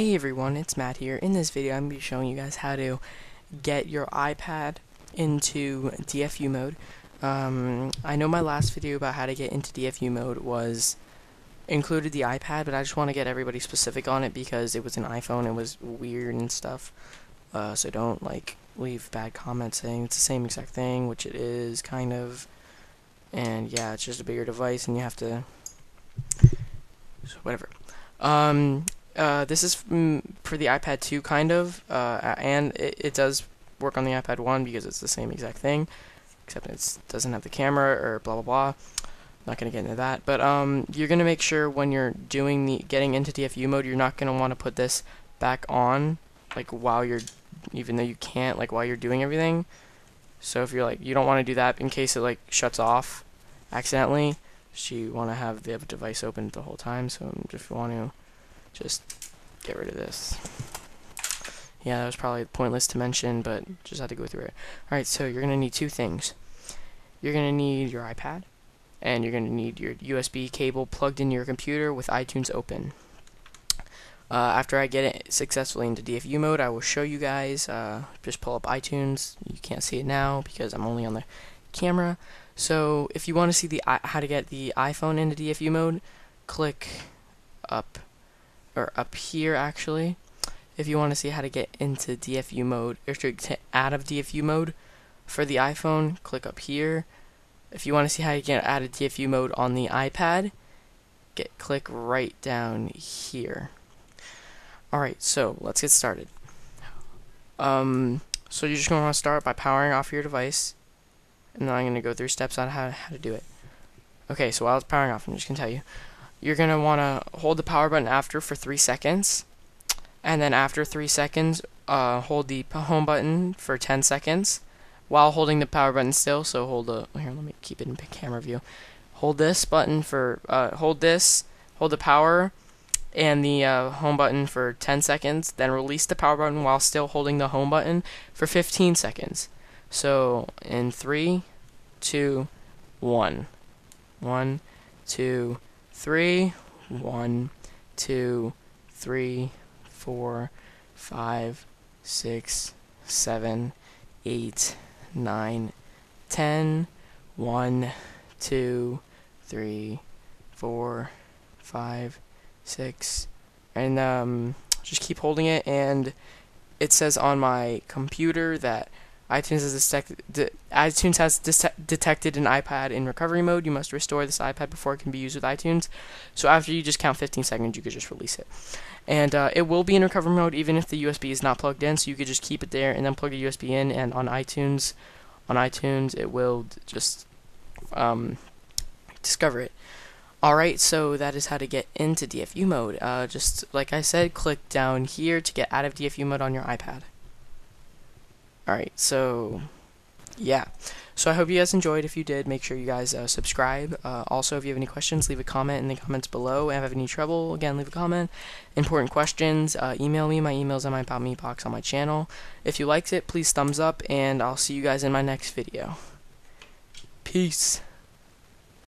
Hey everyone, it's Matt here. In this video, I'm going to be showing you guys how to get your iPad into DFU mode. Um, I know my last video about how to get into DFU mode was included the iPad, but I just want to get everybody specific on it because it was an iPhone, it was weird and stuff. Uh, so don't like leave bad comments saying it's the same exact thing, which it is kind of. And yeah, it's just a bigger device, and you have to. So whatever. Um, uh, this is mm, for the iPad 2 kind of, uh, and it, it, does work on the iPad 1 because it's the same exact thing, except it doesn't have the camera or blah blah blah. Not gonna get into that, but um, you're gonna make sure when you're doing the getting into DFU mode, you're not gonna want to put this back on, like while you're, even though you can't, like while you're doing everything. So if you're like you don't want to do that in case it like shuts off accidentally, so you want to have the device open the whole time. So if you want to just get rid of this. Yeah, that was probably pointless to mention, but just had to go through it. Alright, so you're going to need two things. You're going to need your iPad, and you're going to need your USB cable plugged into your computer with iTunes open. Uh, after I get it successfully into DFU mode, I will show you guys. Uh, just pull up iTunes. You can't see it now because I'm only on the camera. So if you want to see the how to get the iPhone into DFU mode, click up or up here actually if you want to see how to get into DFU mode or to get out of DFU mode for the iPhone click up here. If you want to see how you get out of DFU mode on the iPad get click right down here. Alright so let's get started. Um, so you're just going to want to start by powering off your device and then I'm going to go through steps on how, how to do it. Okay so while it's powering off I'm just going to tell you you're going to want to hold the power button after for 3 seconds. And then after 3 seconds, uh, hold the home button for 10 seconds while holding the power button still. So hold the, here, let me keep it in camera view. Hold this button for, uh, hold this, hold the power and the uh, home button for 10 seconds. Then release the power button while still holding the home button for 15 seconds. So in 3, 2, 1. 1, 2, three, one, two, three, four, five, six, seven, eight, nine, ten, one, two, three, four, five, six, and um, just keep holding it. And it says on my computer that iTunes has, detected, iTunes has detected an iPad in recovery mode. You must restore this iPad before it can be used with iTunes. So after you just count 15 seconds, you could just release it. And uh, it will be in recovery mode even if the USB is not plugged in. So you could just keep it there and then plug the USB in. And on iTunes, on iTunes, it will just um, discover it. Alright, so that is how to get into DFU mode. Uh, just like I said, click down here to get out of DFU mode on your iPad. Alright, so yeah. So I hope you guys enjoyed. If you did, make sure you guys uh, subscribe. Uh, also, if you have any questions, leave a comment in the comments below. If you have any trouble, again, leave a comment. Important questions, uh, email me. My email's in my About Me box on my channel. If you liked it, please thumbs up, and I'll see you guys in my next video. Peace.